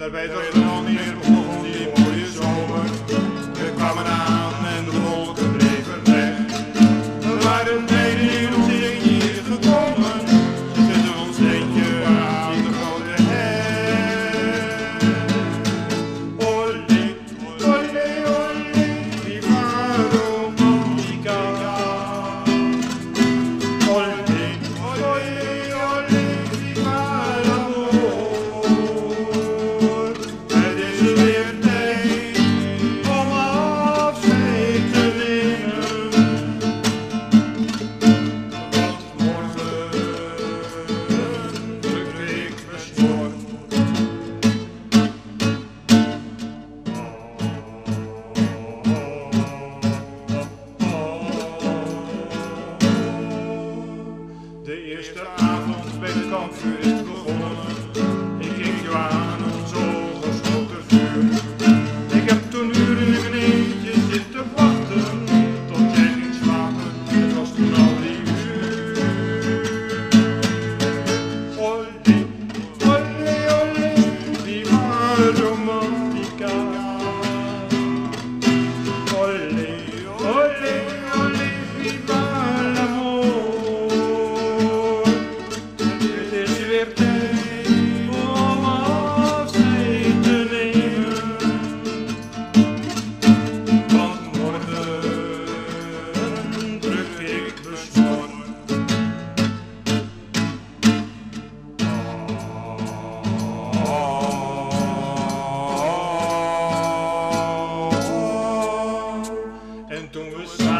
Dabei doch tombe sans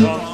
cross.